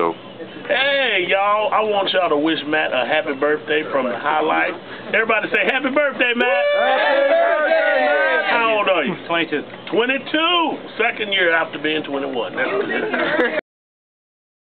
So. Hey, y'all, I want y'all to wish Matt a happy birthday from the High Life. Everybody say happy birthday, Matt. Happy birthday, Matt. How old are you? 22. 22. Second year after being 21.